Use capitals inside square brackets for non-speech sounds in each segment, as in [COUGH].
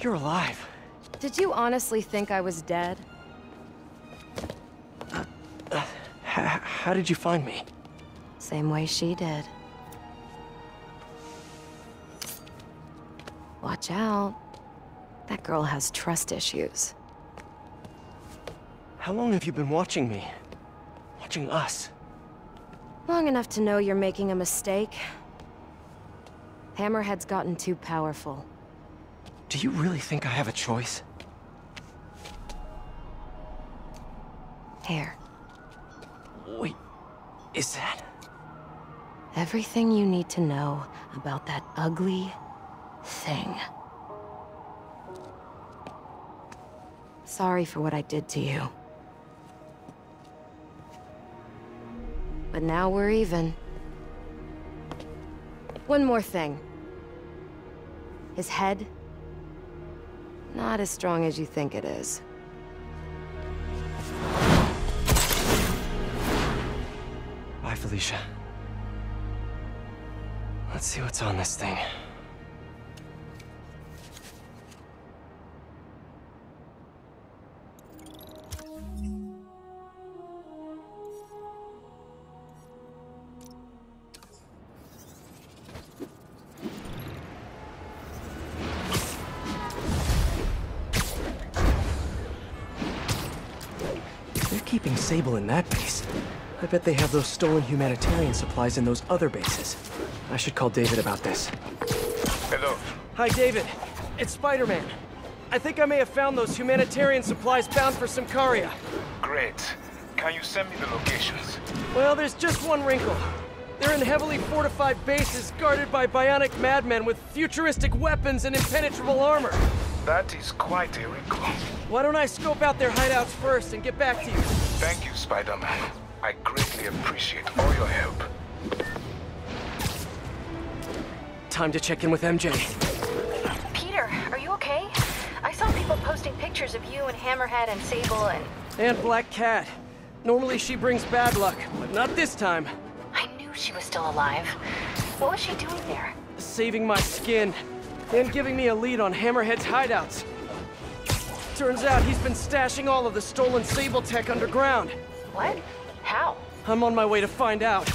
You're alive. Did you honestly think I was dead? How did you find me? Same way she did. Watch out. That girl has trust issues. How long have you been watching me? Watching us? Long enough to know you're making a mistake. Hammerhead's gotten too powerful. Do you really think I have a choice? Here. Wait, is that... Everything you need to know about that ugly thing. Sorry for what I did to you. But now we're even. One more thing. His head? Not as strong as you think it is. Bye, Felicia. Let's see what's on this thing. Sable in that base. I bet they have those stolen humanitarian supplies in those other bases. I should call David about this. Hello. Hi, David. It's Spider-Man. I think I may have found those humanitarian supplies bound for Symkaria. Great. Can you send me the locations? Well, there's just one wrinkle. They're in heavily fortified bases guarded by bionic madmen with futuristic weapons and impenetrable armor. That is quite a wrinkle. Why don't I scope out their hideouts first and get back to you? Thank you, Spider-Man. I greatly appreciate all your help. Time to check in with MJ. Peter, are you okay? I saw people posting pictures of you and Hammerhead and Sable and... And Black Cat. Normally she brings bad luck, but not this time. I knew she was still alive. What was she doing there? Saving my skin. And giving me a lead on Hammerhead's hideouts. Turns out he's been stashing all of the stolen Sable tech underground. What? How? I'm on my way to find out.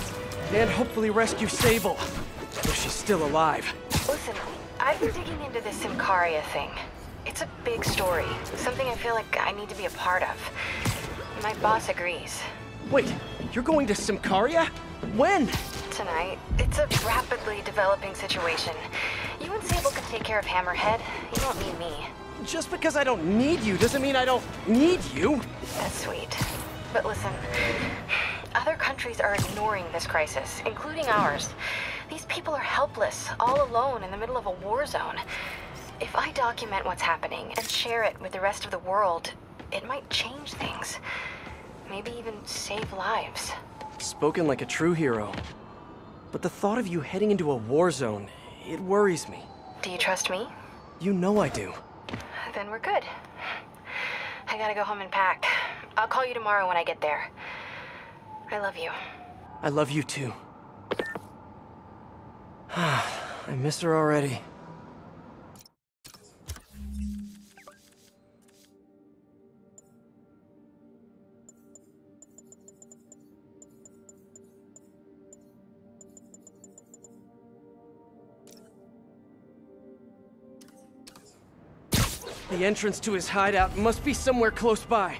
And hopefully rescue Sable. If she's still alive. Listen, I've been digging into this Symkaria thing. It's a big story, something I feel like I need to be a part of. My boss agrees. Wait, you're going to Symkaria? When? Tonight, it's a rapidly developing situation. You and Sable can take care of Hammerhead. You don't need me. Just because I don't need you doesn't mean I don't need you. That's sweet. But listen, other countries are ignoring this crisis, including ours. These people are helpless, all alone in the middle of a war zone. If I document what's happening and share it with the rest of the world, it might change things. Maybe even save lives. Spoken like a true hero. But the thought of you heading into a war zone, it worries me. Do you trust me? You know I do. Then we're good. I gotta go home and pack. I'll call you tomorrow when I get there. I love you. I love you too. [SIGHS] I miss her already. The entrance to his hideout must be somewhere close by.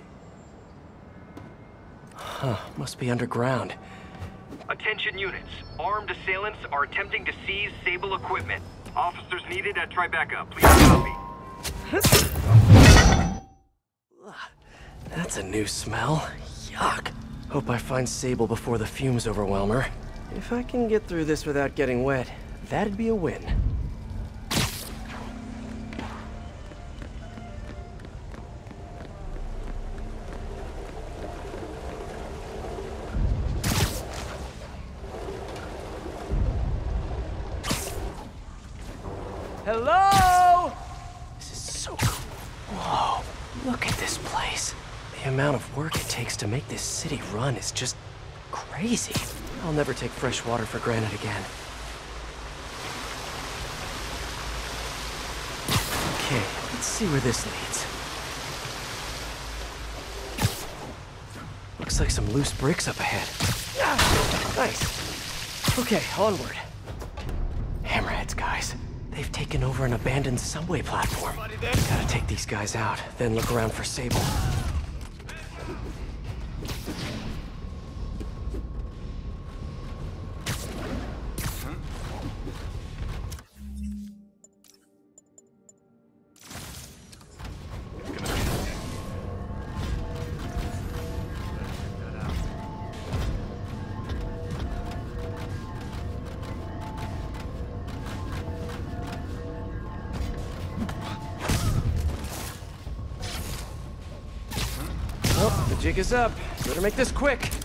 Huh, must be underground. Attention units. Armed assailants are attempting to seize Sable equipment. Officers needed at Tribeca. Please copy. That's a new smell. Yuck. Hope I find Sable before the fumes overwhelm her. If I can get through this without getting wet, that'd be a win. The amount of work it takes to make this city run is just crazy. I'll never take fresh water for granted again. Okay, let's see where this leads. Looks like some loose bricks up ahead. Ah, nice. Okay, onward. Hammerheads, guys. They've taken over an abandoned subway platform. Gotta take these guys out, then look around for Sable. Up. Better make this quick.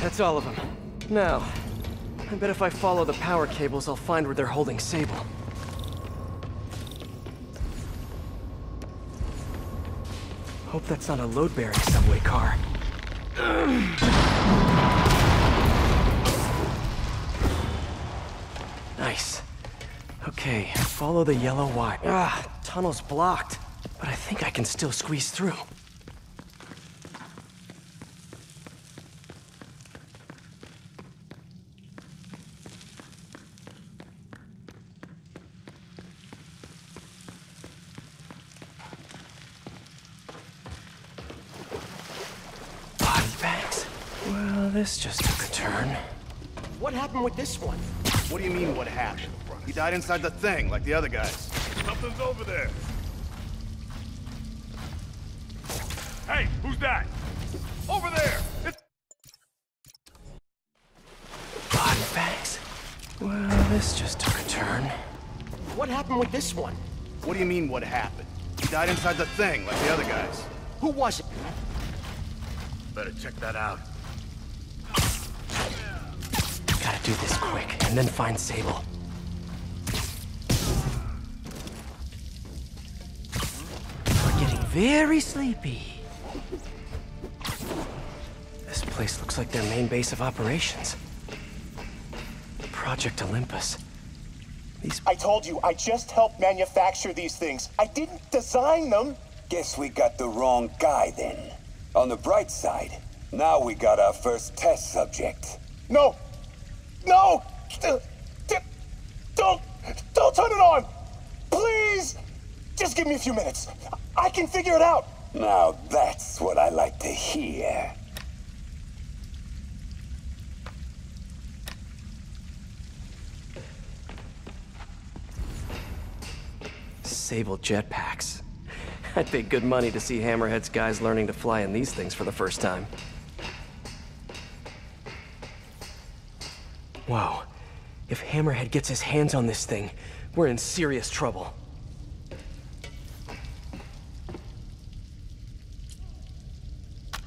That's all of them. Now, I bet if I follow the power cables, I'll find where they're holding Sable. Hope that's not a load-bearing subway car. [CLEARS THROAT] Nice. Okay, follow the yellow wire. Ah, tunnel's blocked, but I think I can still squeeze through. This just took a turn. What happened with this one? What do you mean, what happened? He died inside the thing, like the other guys. Something's over there. Hey, who's that? Over there! It's Body bags? Well, this just took a turn. What happened with this one? What do you mean, what happened? He died inside the thing, like the other guys. Who was it? Better check that out. Gotta do this quick, and then find Sable. We're getting very sleepy. This place looks like their main base of operations. Project Olympus. These I told you, I just helped manufacture these things. I didn't design them. Guess we got the wrong guy then. On the bright side, now we got our first test subject. No! No! D- d- Don't! Don't turn it on! Please! Just give me a few minutes. I can figure it out. Now that's what I like to hear. Sable jetpacks. [LAUGHS] I'd pay good money to see Hammerhead's guys learning to fly in these things for the first time. Whoa. If Hammerhead gets his hands on this thing, we're in serious trouble.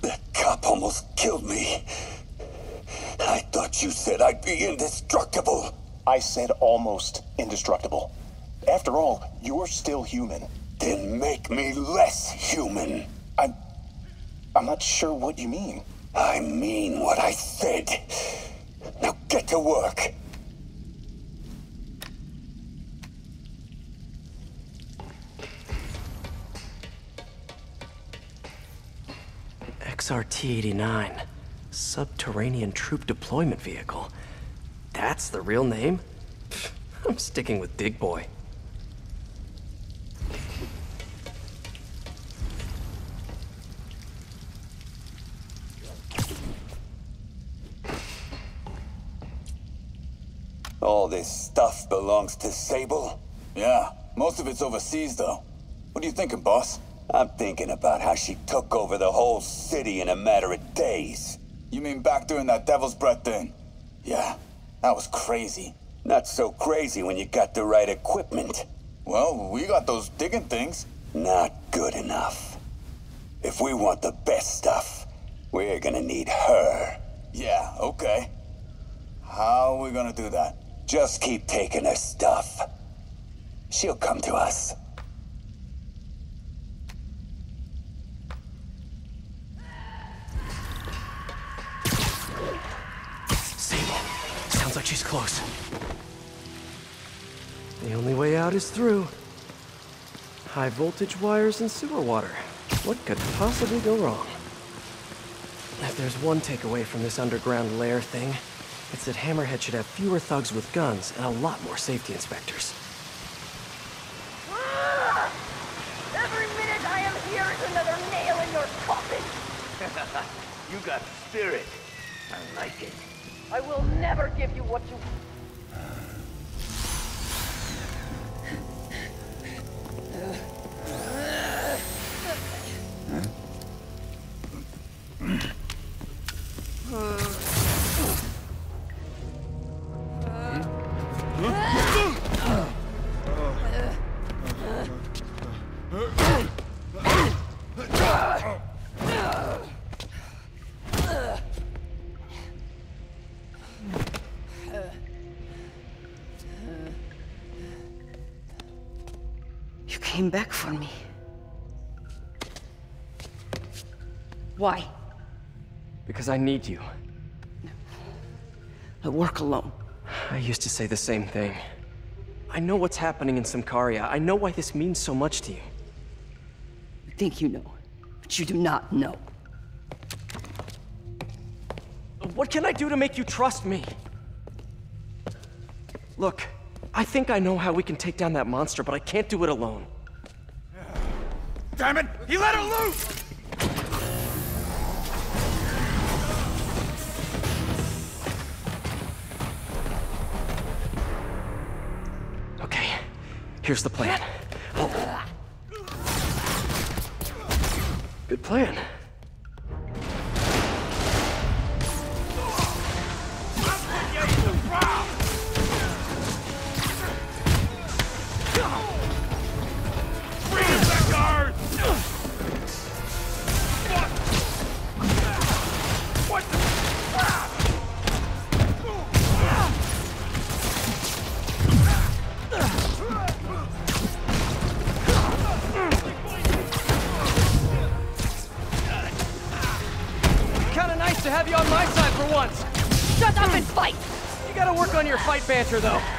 That cop almost killed me. I thought you said I'd be indestructible. I said almost indestructible. After all, you're still human. Then make me less human. I'm. I'm not sure what you mean. I mean what I said. Get to work. XRT-89. Subterranean Troop Deployment Vehicle. That's the real name? [LAUGHS] I'm sticking with Dig Boy. Belongs to Sable? Yeah, most of it's overseas, though. What are you thinking, boss? I'm thinking about how she took over the whole city in a matter of days. You mean back during that Devil's Breath thing? Yeah, that was crazy. Not so crazy when you got the right equipment. Well, we got those digging things. Not good enough. If we want the best stuff, we're gonna need her. Yeah, okay. How are we gonna do that? Just keep taking her stuff. She'll come to us. Sable. Sounds like she's close. The only way out is through. High voltage wires and sewer water. What could possibly go wrong? If there's one takeaway from this underground lair thing, it's that Hammerhead should have fewer thugs with guns and a lot more safety inspectors. Ah! Every minute I am here is another nail in your coffin. [LAUGHS] you got spirit. I like it. I will never give you what you... came back for me. Why? Because I need you. I work alone. I used to say the same thing. I know what's happening in Symkaria. I know why this means so much to you. You think you know, but you do not know. What can I do to make you trust me? Look, I think I know how we can take down that monster, but I can't do it alone. Damn it! He let her loose! Okay, here's the plan. Oh. Good plan. Though.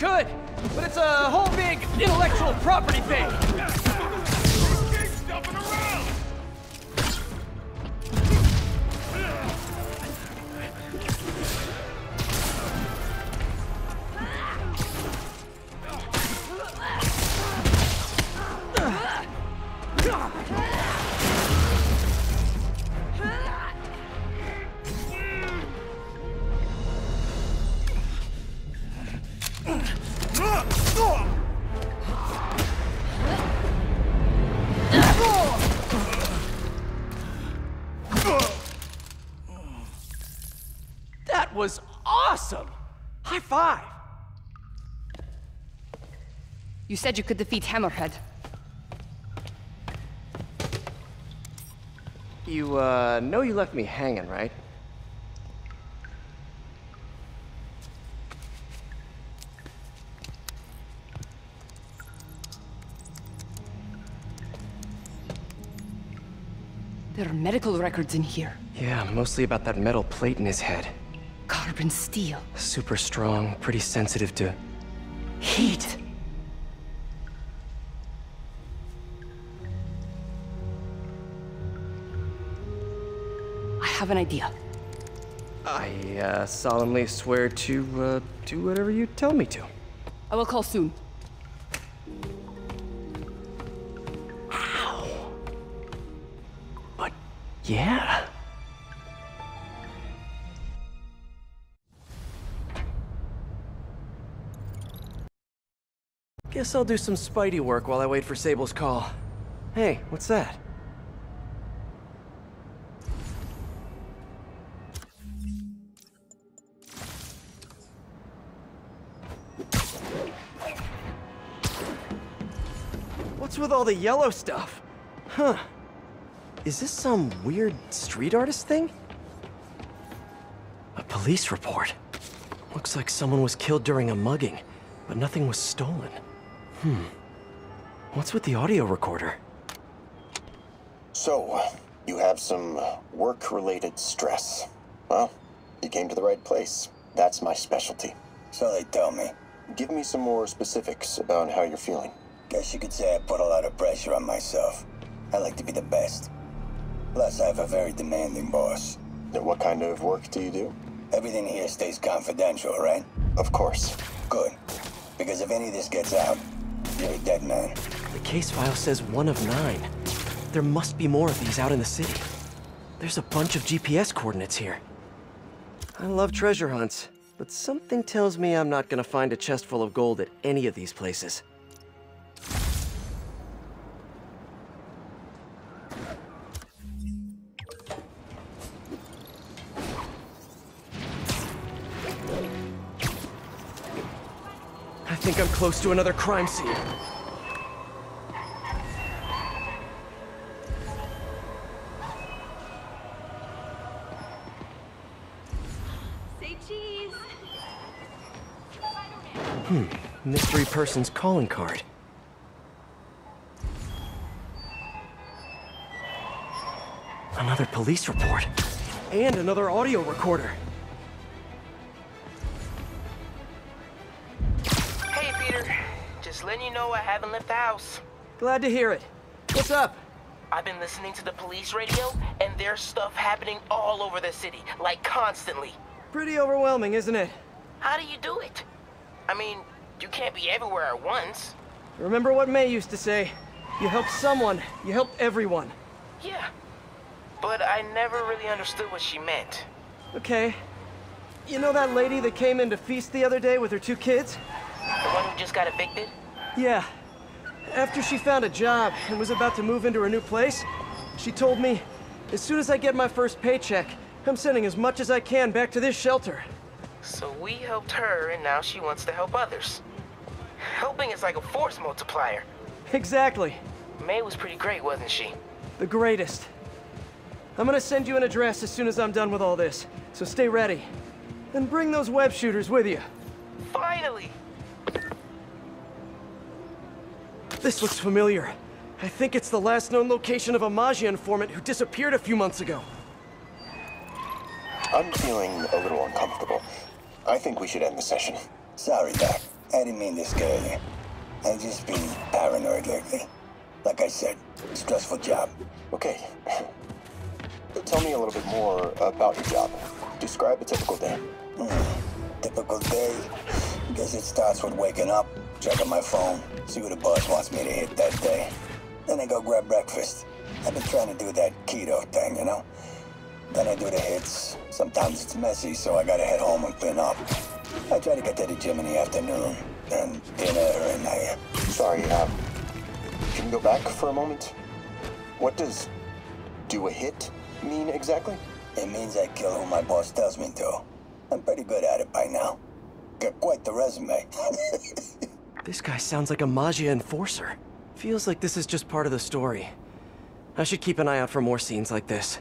Could, said you could defeat Hammerhead. You, uh, know you left me hanging, right? There are medical records in here. Yeah, mostly about that metal plate in his head. Carbon steel. Super strong, pretty sensitive to... heat. Have an idea. I, uh, solemnly swear to, uh, do whatever you tell me to. I will call soon. But, yeah. Guess I'll do some Spidey work while I wait for Sable's call. Hey, what's that? With all the yellow stuff? Huh. Is this some weird street artist thing? A police report. Looks like someone was killed during a mugging, but nothing was stolen. Hmm. What's with the audio recorder? So, you have some work-related stress. Well, you came to the right place. That's my specialty. So they tell me. Give me some more specifics about how you're feeling. Guess you could say I put a lot of pressure on myself. I like to be the best. Plus, I have a very demanding boss. And what kind of work do you do? Everything here stays confidential, right? Of course. Good. Because if any of this gets out, you're a dead man. The case file says one of nine. There must be more of these out in the city. There's a bunch of GPS coordinates here. I love treasure hunts, but something tells me I'm not gonna find a chest full of gold at any of these places. I'm close to another crime scene. Say cheese. Hmm. Mystery person's calling card. Another police report. And another audio recorder. I haven't left the house. Glad to hear it. What's up? I've been listening to the police radio, and there's stuff happening all over the city, like constantly. Pretty overwhelming, isn't it? How do you do it? I mean, you can't be everywhere at once. Remember what May used to say? You help someone, you help everyone. Yeah. But I never really understood what she meant. Okay. You know that lady that came in to feast the other day with her two kids? The one who just got evicted? Yeah. After she found a job and was about to move into her new place, she told me, as soon as I get my first paycheck, I'm sending as much as I can back to this shelter. So we helped her, and now she wants to help others. Helping is like a force multiplier. Exactly. May was pretty great, wasn't she? The greatest. I'm gonna send you an address as soon as I'm done with all this, so stay ready. And bring those web shooters with you. Finally! This looks familiar. I think it's the last known location of a Maggia informant who disappeared a few months ago. I'm feeling a little uncomfortable. I think we should end the session. Sorry, Doc. I didn't mean to scare you. I've just been paranoid lately. Like I said, stressful job. Okay. [LAUGHS] Tell me a little bit more about your job. Describe a typical day. Hmm. Typical day? Guess it starts with waking up, checking my phone, see what the boss wants me to hit that day. Then I go grab breakfast. I've been trying to do that keto thing, you know? Then I do the hits. Sometimes it's messy, so I gotta head home and clean up. I try to get to the gym in the afternoon, then dinner, and I... Sorry, um, can you go back for a moment? What does do a hit mean exactly? It means I kill who my boss tells me to. I'm pretty good at it by now. Got quite the resume. [LAUGHS] This guy sounds like a Maggia enforcer. Feels like this is just part of the story. I should keep an eye out for more scenes like this.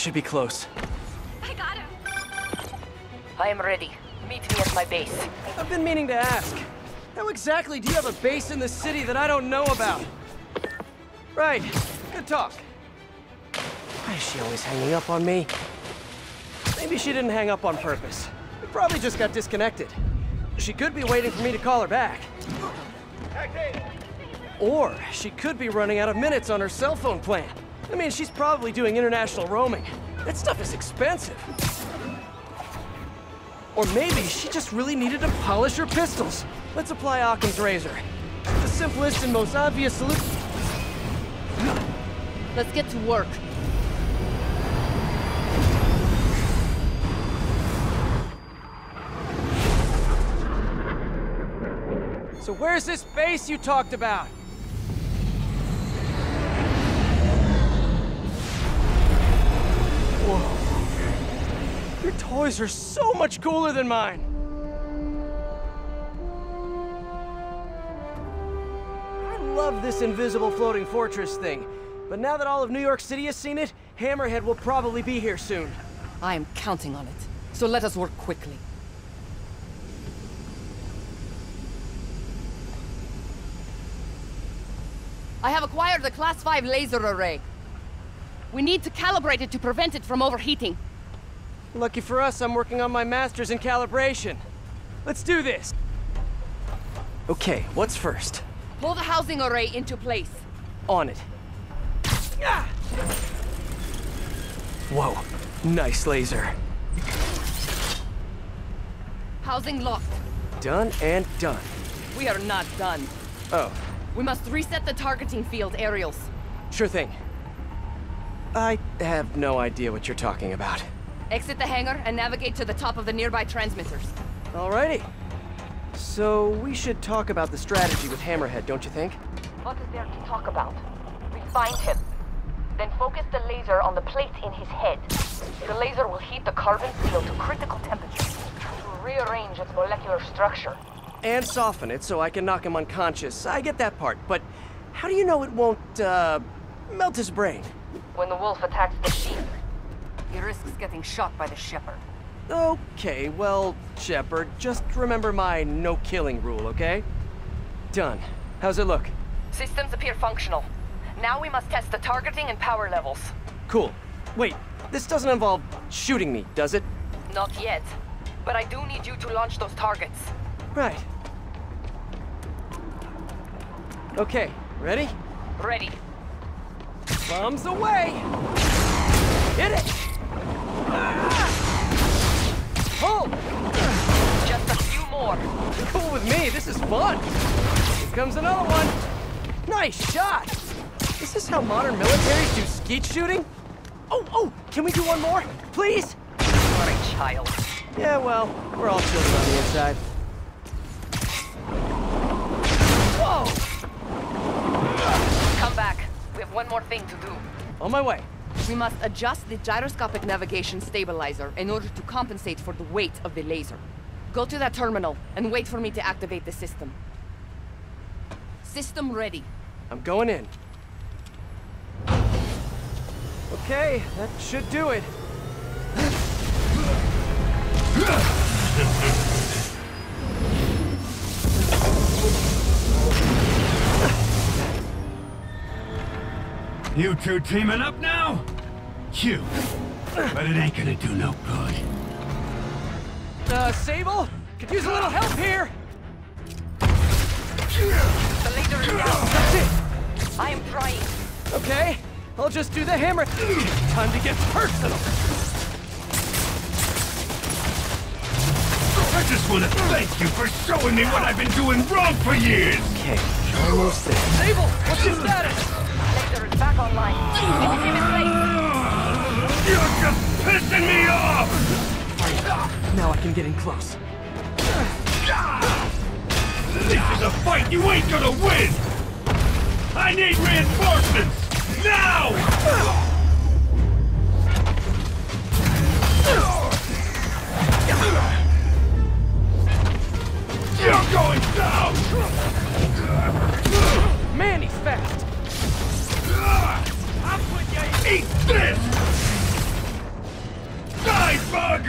Should be close. I got him. I am ready. Meet me at my base. I've been meaning to ask. How exactly do you have a base in the city that I don't know about? Right. Good talk. Why is she always hanging up on me? Maybe she didn't hang up on purpose. We probably just got disconnected. She could be waiting for me to call her back. Or she could be running out of minutes on her cell phone plan. I mean, she's probably doing international roaming. That stuff is expensive. Or maybe she just really needed to polish her pistols. Let's apply Occam's razor. The simplest and most obvious solution. Let's get to work. So where's this base you talked about? Your toys are so much cooler than mine. I love this invisible floating fortress thing. But now that all of New York City has seen it, Hammerhead will probably be here soon. I am counting on it. So let us work quickly. I have acquired the Class 5 laser array. We need to calibrate it to prevent it from overheating. Lucky for us, I'm working on my master's in calibration. Let's do this! Okay, what's first? Pull the housing array into place. On it. Ah! Whoa, nice laser. Housing locked. Done and done. We are not done. Oh, We must reset the targeting field aerials. sure thing. I have no idea what you're talking about. Exit the hangar and navigate to the top of the nearby transmitters. Alrighty. So we should talk about the strategy with Hammerhead, don't you think? What is there to talk about? We find him. Then focus the laser on the plate in his head. The laser will heat the carbon steel to critical temperatures to rearrange its molecular structure. And soften it so I can knock him unconscious. I get that part, but how do you know it won't, uh, melt his brain? When the wolf attacks the sheep, he risks getting shot by the shepherd. Okay, well, Shepard, just remember my no-killing rule, okay? Done. How's it look? Systems appear functional. Now we must test the targeting and power levels. Cool. Wait, this doesn't involve shooting me, does it? Not yet. But I do need you to launch those targets. Right. Okay, ready? Ready. Bombs away! Hit it! Hold! Just a few more. Cool with me, this is fun! Here comes another one! Nice shot! Is this how modern militaries do skeet shooting? Oh, oh, can we do one more? Please? You're a child. Yeah, well, we're all children on the inside. Whoa! Come back. We have one more thing to do. On my way. We must adjust the gyroscopic navigation stabilizer in order to compensate for the weight of the laser. Go to that terminal and wait for me to activate the system. System ready. I'm going in. Okay, that should do it. You two teaming up now? Cute. But it ain't gonna do no good. Uh, Sable? Could use a little help here! The laser is down. That's it! I am trying. Okay, I'll just do the hammer. Time to get personal! I just want to thank you for showing me what I've been doing wrong for years! Okay, almost there. Sable, what's your status? Laser is back online. Give it place. You're just pissing me off! Now I can get in close. This is a fight you ain't gonna win! I need reinforcements! Now! You're going down! Man, he's fast! I'll put you... in. Eat this! Bug!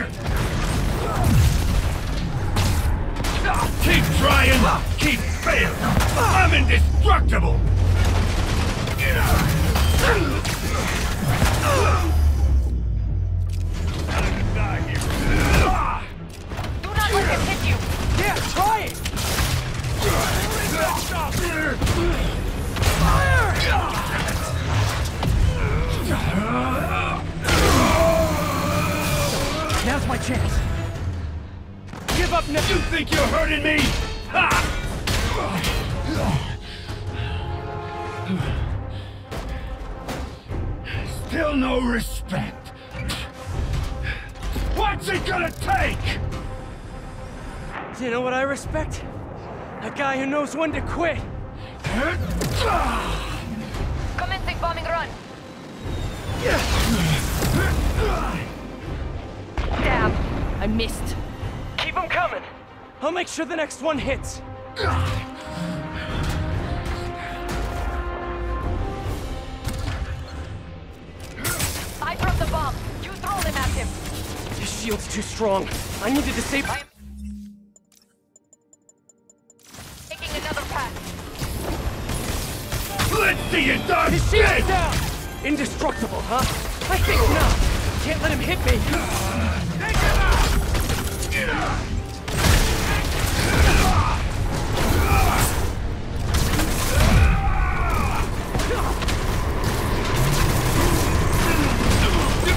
Keep trying, keep failing. I'm indestructible! My chance. Give up now! You think you're hurting me? Ha! Still no respect. What's it gonna take? Do you know what I respect? A guy who knows when to quit. Commencing bombing run. Damn, I missed. Keep them coming. I'll make sure the next one hits. I dropped the bomb. You throw them at him. His shield's too strong. I need to disable. I'm taking another pass. Let's see you dodge His shield's down! Indestructible, huh? I think not. Can't let him hit me. You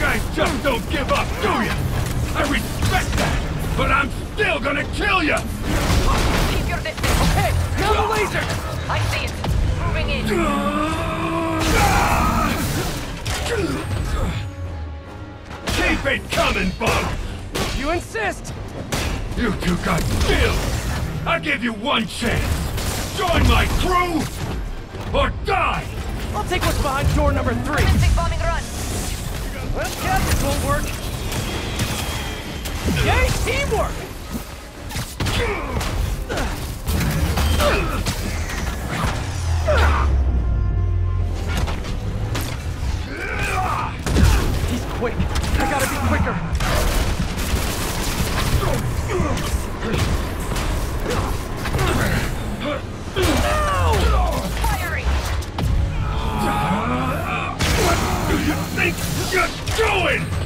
guys just don't give up, do you? I respect that, but I'm still gonna kill you! Keep your distance. Hey, now the laser! I see it. Moving in. Keep it coming! coming, Bug! You insist! You two got killed! I give you one chance! Join my crew, or die! I'll take what's behind door number three. Commencing bombing run. Well, yeah, this won't work. Yay, teamwork! He's quick. I gotta be quicker. Done.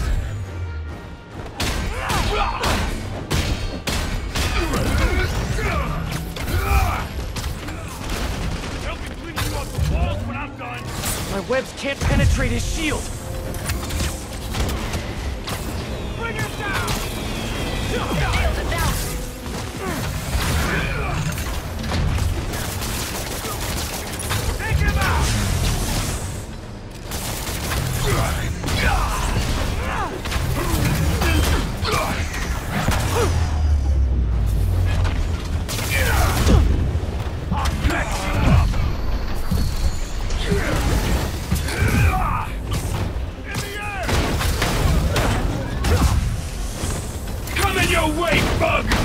My webs can't penetrate his shield. Bug!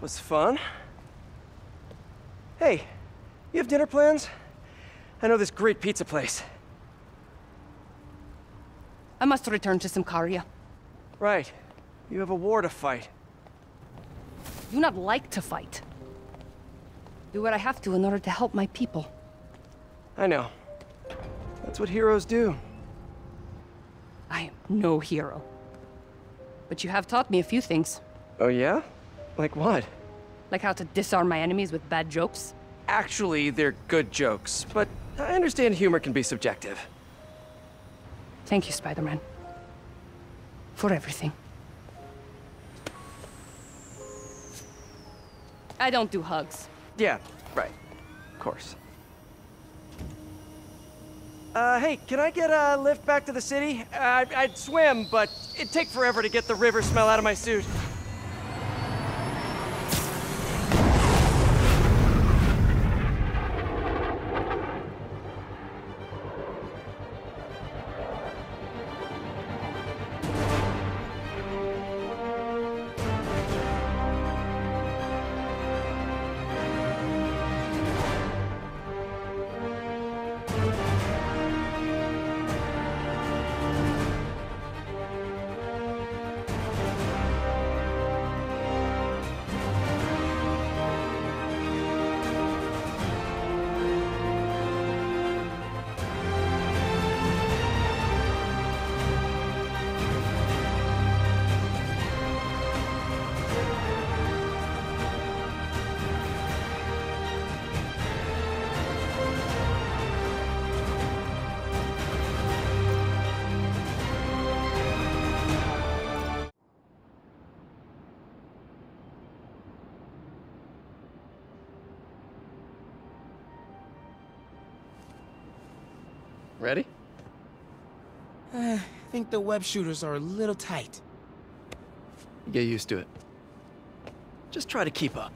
That was fun. Hey, you have dinner plans? I know this great pizza place. I must return to Symkaria. Right. You have a war to fight. Do not like to fight. Do what I have to in order to help my people. I know. That's what heroes do. I am no hero. But you have taught me a few things. Oh, yeah? Like what? Like how to disarm my enemies with bad jokes. Actually, they're good jokes, but I understand humor can be subjective. Thank you, Spider-Man. For everything. I don't do hugs. Yeah, right. Of course. Uh, hey, can I get a lift back to the city? Uh, I'd swim, but it'd take forever to get the river smell out of my suit. Ready? I think the web shooters are a little tight. Get used to it. Just try to keep up.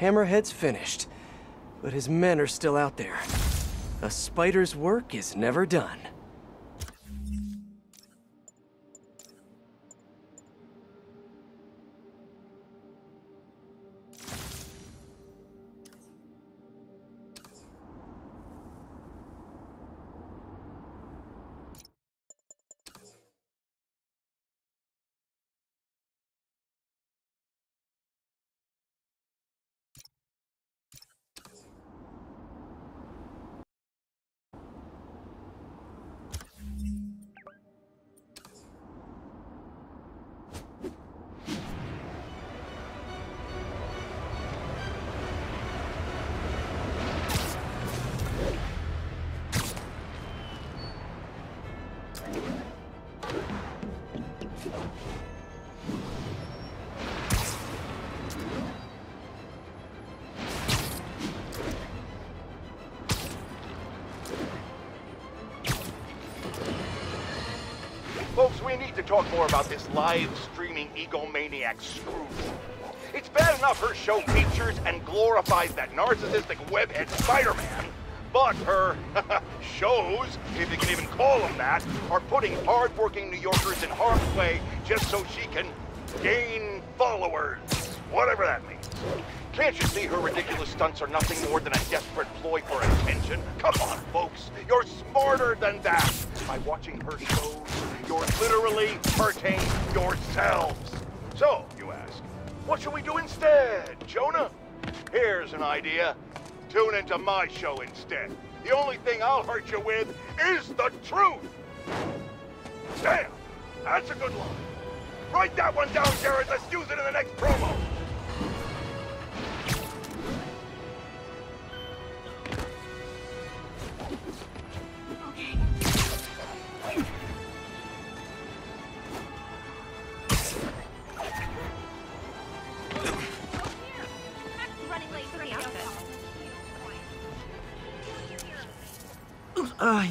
Hammerhead's finished. But his men are still out there. A spider's work is never done. Need to talk more about this live streaming egomaniac Scrooge. It's bad enough her show features and glorifies that narcissistic webhead Spider-Man, but her [LAUGHS] shows, if you can even call them that, are putting hard-working New Yorkers in harm's way just so she can gain followers, whatever that means. Can't you see her ridiculous stunts are nothing more than a desperate ploy for attention? Come on, folks, you're smarter than that. By watching her shows, you're literally hurting yourselves. So, you ask, what should we do instead, Jonah? Here's an idea. Tune into my show instead. The only thing I'll hurt you with is the truth. Damn, that's a good line. Write that one down, Jared. Let's use it in the next promo.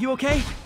You okay?